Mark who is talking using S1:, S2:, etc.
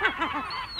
S1: Ha ha ha!